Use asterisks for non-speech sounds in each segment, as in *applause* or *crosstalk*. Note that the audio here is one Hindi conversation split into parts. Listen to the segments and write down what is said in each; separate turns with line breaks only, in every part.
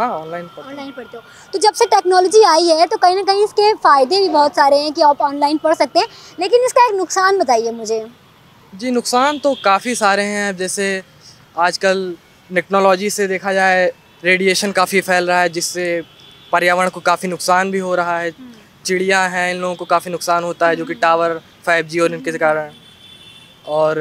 हाँ ऑनलाइन
ऑनलाइन
पढ़ते हो। तो जब से टेक्नोलॉजी आई है तो कहीं ना कहीं इसके फ़ायदे भी बहुत सारे हैं कि आप ऑनलाइन पढ़ सकते हैं। लेकिन इसका एक नुकसान बताइए मुझे।
जी नुकसान तो काफ़ी सारे हैं। जैसे आजकल टेक्नोलॉजी से देखा जाए रेडिएशन काफ़ी फैल रहा है जिससे पर्यावरण को काफ़ी नुकसान भी हो रहा है। चिड़िया हैं इन लोगों को काफ़ी नुकसान होता है जो कि टावर 5G और इनके कारण। और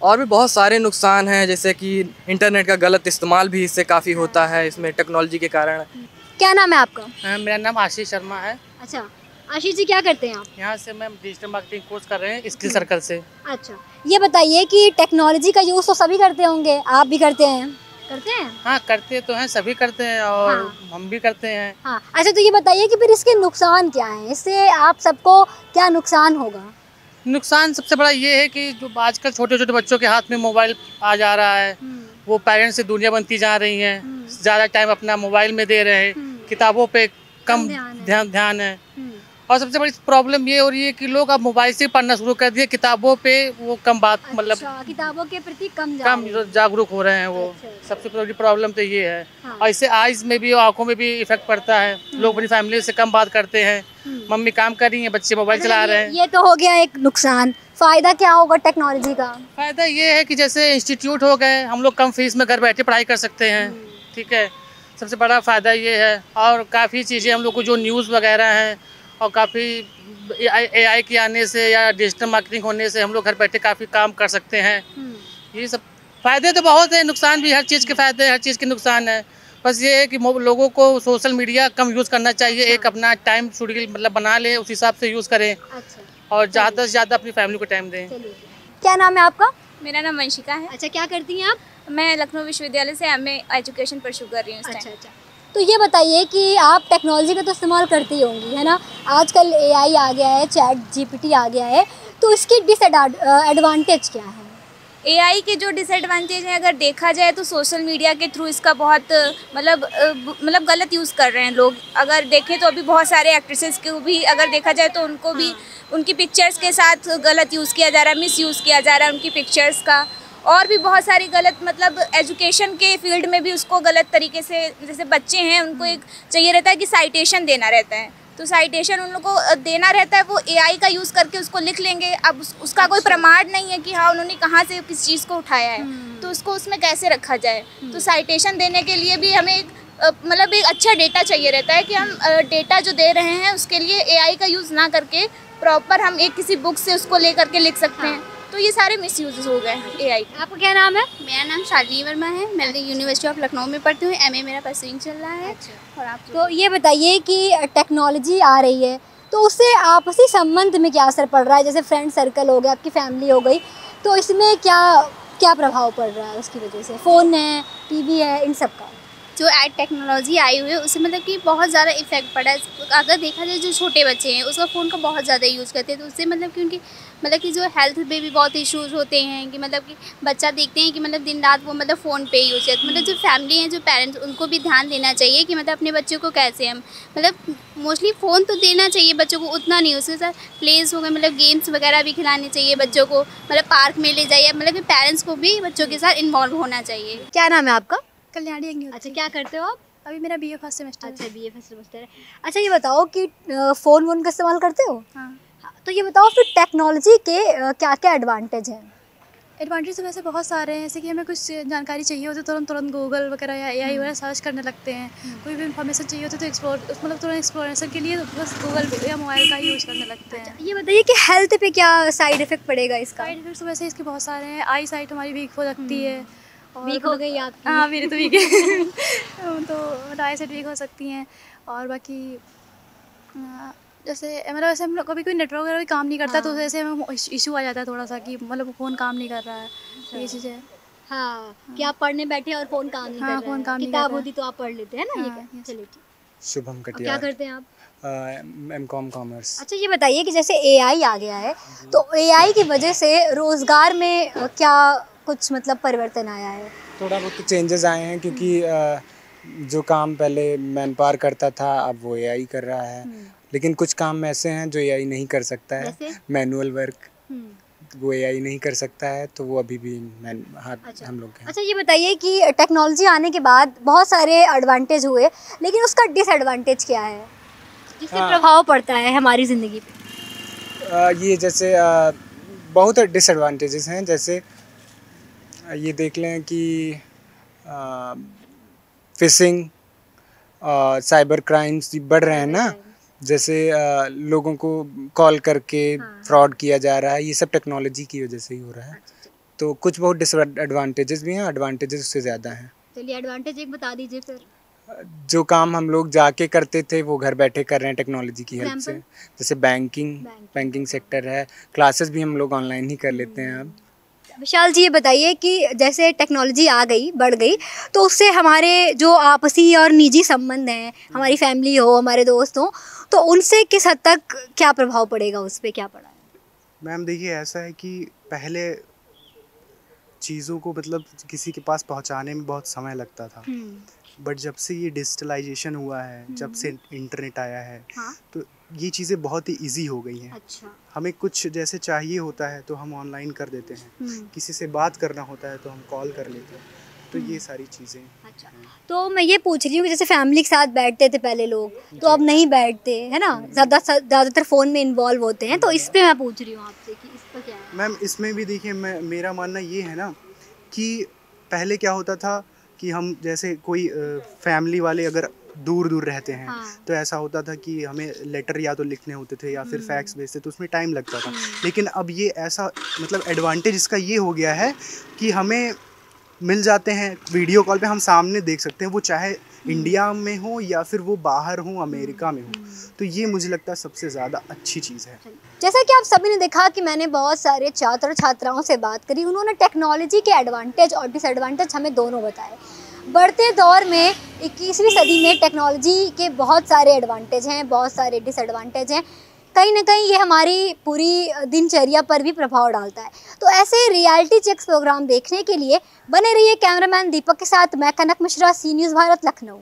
और भी बहुत सारे नुकसान हैं जैसे कि इंटरनेट का गलत इस्तेमाल भी इससे काफ़ी होता है इसमें टेक्नोलॉजी के कारण।
क्या नाम है आपका?
हाँ, मेरा नाम आशीष शर्मा है।
अच्छा आशीष जी क्या करते हैं आप?
यहाँ से मैं डिजिटल मार्केटिंग कोर्स कर रहे हैं स्किल सर्कल से।
अच्छा ये बताइए कि टेक्नोलॉजी का यूज़ तो सभी करते होंगे आप भी करते हैं? करते हैं?
हाँ करते तो हैं सभी करते हैं और
हाँ।
हम भी करते हैं।
हाँ अच्छा तो ये बताइए कि फिर इसके नुकसान क्या हैं? इससे आप सबको क्या नुकसान होगा?
नुकसान सबसे बड़ा ये है कि जो आजकल छोटे छोटे बच्चों के हाथ में मोबाइल आ जा रहा है वो पेरेंट्स से दुनिया बनती जा रही हैं ज़्यादा टाइम अपना मोबाइल में दे रहे हैं किताबों पे कम
ध्यान।
ध्यान ध्यान है। और सबसे बड़ी प्रॉब्लम ये हो रही है कि लोग अब मोबाइल से पढ़ना शुरू कर दिए किताबों पे वो कम बात अच्छा, मतलब
अच्छा, किताबों के प्रति कम
कम
हैं।
जागरूक हो रहे हैं वो।
अच्छा, अच्छा।
सबसे बड़ी प्रॉब्लम तो ये है।
हाँ।
और इससे आइज़ में भी आँखों में भी इफ़ेक्ट पड़ता है। लोग अपनी फैमिली से कम बात करते हैं। मम्मी काम कर रही है बच्चे मोबाइल चला रहे हैं।
ये तो हो गया एक नुकसान। फ़ायदा क्या होगा टेक्नोलॉजी का?
फ़ायदा ये है कि जैसे इंस्टीट्यूट हो गए हम लोग कम फ़ीस में घर बैठे पढ़ाई कर सकते हैं। ठीक है? सबसे बड़ा फ़ायदा ये है। और काफ़ी चीज़ें हम लोग को जो न्यूज़ वगैरह हैं और काफ़ी ए आई के आने से या डिजिटल मार्केटिंग होने से हम लोग घर बैठे काफ़ी काम कर सकते हैं। ये सब फ़ायदे तो बहुत है नुकसान भी हर चीज़ के फ़ायदे हैं, हर चीज़ के नुकसान है। बस ये है कि लोगों को सोशल मीडिया कम यूज़ करना चाहिए एक अपना टाइम शेड्यूल मतलब बना लें उस हिसाब से यूज़ करें
अच्छा।
और ज़्यादा से ज़्यादा अपनी फैमिली को टाइम दें।
क्या नाम है आपका?
मेरा नाम वंशिका है।
अच्छा क्या करती हैं आप?
मैं लखनऊ विश्वविद्यालय से एम एजुकेशन परस्यू कर रही हूँ
अच्छा अच्छा। तो ये बताइए कि आप टेक्नोलॉजी का तो इस्तेमाल करती ही होंगी है ना? आजकल एआई आ गया है चैट जीपीटी आ गया है तो इसके डिसएडवांटेज क्या है?
एआई के जो डिसएडवांटेज हैं अगर देखा जाए तो सोशल मीडिया के थ्रू इसका बहुत मतलब मतलब गलत यूज़ कर रहे हैं लोग। अगर देखें तो अभी बहुत सारे एक्ट्रेसेस को भी अगर देखा जाए तो उनको भी उनकी पिक्चर्स के साथ गलत यूज़ किया जा रहा है मिस यूज़ किया जा रहा है उनकी पिक्चर्स का। और भी बहुत सारी गलत मतलब एजुकेशन के फ़ील्ड में भी उसको गलत तरीके से जैसे बच्चे हैं उनको एक चाहिए रहता है कि साइटेशन देना रहता है। तो साइटेशन उन लोग को देना रहता है वो एआई का यूज़ करके उसको लिख लेंगे। अब उस, उसका कोई प्रमाण नहीं है कि हाँ उन्होंने कहाँ से किस चीज़ को उठाया है। तो उसको उसमें कैसे रखा जाए? तो साइटेशन देने के लिए भी हमें एक मतलब एक अच्छा डेटा चाहिए रहता है कि हम डेटा जो दे रहे हैं उसके लिए एआई का यूज़ ना करके प्रॉपर हम एक किसी बुक से उसको ले करके लिख सकते हैं। तो ये सारे मिस हो गए हैं एआई के।
आपका क्या नाम है?
मेरा नाम शालिनी वर्मा है। मैं यूनिवर्सिटी ऑफ़ लखनऊ में पढ़ती हूँ। एमए मेरा परसिंग चल रहा है। और आप
तो ये बताइए कि टेक्नोलॉजी आ रही है तो उससे आपसी संबंध में क्या असर पड़ रहा है? जैसे फ्रेंड सर्कल हो गया आपकी फैमिली हो गई तो इसमें क्या क्या प्रभाव पड़ रहा है उसकी वजह से? फ़ोन है टीवी है इन सब का।
जो एड टेक्नोलॉजी आई हुई है, उससे मतलब कि बहुत ज़्यादा इफ़ेक्ट पड़ा है। अगर देखा जाए जो छोटे बच्चे हैं, उसका फ़ोन का बहुत ज़्यादा यूज़ करते हैं तो उससे मतलब कि उनकी मतलब कि जो हेल्थ पे भी बहुत इश्यूज़ होते हैं कि मतलब कि बच्चा देखते हैं कि मतलब दिन रात वो मतलब फ़ोन पे यूज़ करते मतलब जो फैमिली हैं, जो पेरेंट्स उनको भी ध्यान देना चाहिए कि मतलब अपने बच्चों को कैसे हम मतलब मोस्टली फ़ोन तो देना चाहिए बच्चों को, उतना नहीं, उसके साथ प्लेस हो गए मतलब गेम्स वगैरह भी खिलाने चाहिए बच्चों को मतलब पार्क में ले जाइए मतलब कि पेरेंट्स को भी बच्चों के साथ इन्वॉल्व होना चाहिए।
क्या नाम है आपका?
कल्याणी
अच्छा क्या करते हो आप?
अभी मेरा बीए फ़र्स्ट सेमेस्टर
अच्छा बी ए फ़र्स्ट सेमेस्टर है। अच्छा ये बताओ कि फ़ोन वोन का इस्तेमाल करते हो?
हाँ।
हाँ, तो ये बताओ फिर टेक्नोलॉजी के क्या क्या एडवांटेज हैं?
एडवांटेज तो वैसे बहुत सारे हैं जैसे कि हमें कुछ जानकारी चाहिए होती है तो हम तुरंत गूगल वगैरह या एआई वगैरह सर्च करने लगते हैं। कोई भी इन्फॉर्मेशन चाहिए होती है तो एक्सप्लोर मतलब तुरंत एक्सप्लोरेशन के लिए बस गूगल या मोबाइल का ही यूज़ करने लगते हैं।
ये बताइए कि हेल्थ पे क्या साइड इफ़ेक्ट पड़ेगा इसका?
साइड इफेक्ट्स तो वैसे इसके बहुत सारे हैं। आई साइट हमारी वीक हो सकती है। और
वीक हो गई आपकी।
हाँ मेरी तो वीक है। *laughs* तो साइड वीक हो सकती हैं और बाकी जैसे मतलब वैसे हम लोग कभी कोई नेटवर्क वगैरह भी काम नहीं करता तो जैसे हमें इशू आ जाता है थोड़ा सा कि मतलब फ़ोन काम नहीं कर रहा है तो ये चीज़ें
हाँ। कि आप पढ़ने बैठे और फ़ोन काम नहीं
हाँ,
कर रहा
फ़ोन
है।
काम
किताब होती तो आप पढ़ लेते हैं ना? ये
हाँ,
क्या चलिए ठीक।
शुभम
और क्या करते हैं आप?
एम कॉम कॉमर्स
अच्छा ये बताइए कि जैसे एआई आ गया है तो एआई की वजह से रोज़गार में क्या कुछ मतलब परिवर्तन आया है?
थोड़ा बहुत चेंजेस आए हैं क्योंकि जो काम पहले मैन पावर करता था अब वो एआई कर रहा है। लेकिन कुछ काम ऐसे हैं जो एआई नहीं कर सकता है। मैनुअल वर्क
हम्म।
वो एआई नहीं कर सकता है तो वो अभी भी मैन हाथ
अच्छा।
हम लोग
अच्छा ये बताइए कि टेक्नोलॉजी आने के बाद बहुत सारे एडवांटेज हुए लेकिन उसका डिसएडवांटेज क्या है? जिससे
हाँ।
प्रभाव पड़ता है हमारी ज़िंदगी पे?
अ, ये जैसे अ, बहुत डिसएडवांटेजेस हैं। जैसे ये देख लें कि फिशिंग साइबर क्राइम्स बढ़ रहे हैं ना? जैसे अ, लोगों को कॉल करके
हाँ।
फ्रॉड किया जा रहा है ये सब टेक्नोलॉजी की वजह से ही हो रहा है। तो कुछ बहुत डिसएडवांटेजेस भी हैं एडवांटेजेस उससे ज़्यादा हैं।
चलिए एडवांटेज एक बता दीजिए फिर।
जो काम हम लोग जाके करते थे वो घर बैठे कर रहे हैं टेक्नोलॉजी की हेल्प से। जैसे बैंकिंग बैंकिंग सेक्टर है क्लासेस भी हम लोग ऑनलाइन ही कर लेते हैं अब।
विशाल जी ये बताइए कि जैसे टेक्नोलॉजी आ गई बढ़ गई तो उससे हमारे जो आपसी और निजी संबंध हैं हमारी फैमिली हो हमारे दोस्त हो तो उनसे किस हद तक क्या प्रभाव पड़ेगा उस पर क्या पड़ा? है
मैम देखिए ऐसा है कि पहले चीज़ों को मतलब किसी के पास पहुँचाने में बहुत समय लगता था। बट जब से ये डिजिटलाइजेशन हुआ है जब से इंटरनेट आया है
हाँ।
तो ये चीज़ें बहुत ही इजी हो गई हैं।
अच्छा।
हमें कुछ जैसे चाहिए होता है तो हम ऑनलाइन कर देते हैं।
हम्म,
किसी से बात करना होता है तो हम कॉल कर लेते हैं। तो ये सारी चीज़ें
अच्छा। तो मैं ये पूछ रही हूँ कि जैसे फैमिली के साथ बैठते थे पहले लोग तो अब नहीं बैठते है ना? ज़्यादा ज़्यादातर फ़ोन में इन्वॉल्व होते हैं तो इस पे मैं पूछ रही हूँ आपसे कि इस पर क्या
मैम इसमें भी देखिए मैं मेरा मानना ये है ना कि पहले क्या होता था कि हम जैसे कोई फैमिली वाले अगर दूर दूर रहते हैं
हाँ।
तो ऐसा होता था कि हमें लेटर या तो लिखने होते थे या फिर फैक्स भेजते तो उसमें टाइम लगता था। लेकिन अब ये ऐसा मतलब एडवांटेज इसका ये हो गया है कि हमें मिल जाते हैं वीडियो कॉल पे हम सामने देख सकते हैं वो चाहे इंडिया में हो या फिर वो बाहर हो, अमेरिका में हो तो ये मुझे लगता है सबसे ज़्यादा अच्छी चीज़ है।
जैसा कि आप सभी ने देखा कि मैंने बहुत सारे छात्र छात्राओं से बात करी, उन्होंने टेक्नोलॉजी के एडवांटेज और डिसएडवांटेज हमें दोनों बताए। बढ़ते दौर में 21वीं सदी में टेक्नोलॉजी के बहुत सारे एडवांटेज हैं, बहुत सारे डिसएडवांटेज हैं। कहीं ना कहीं ये हमारी पूरी दिनचर्या पर भी प्रभाव डालता है। तो ऐसे रियलिटी चेक्स प्रोग्राम देखने के लिए बने रहिए कैमरामैन दीपक के साथ, मैं कनक मिश्रा सी न्यूज़ भारत, लखनऊ।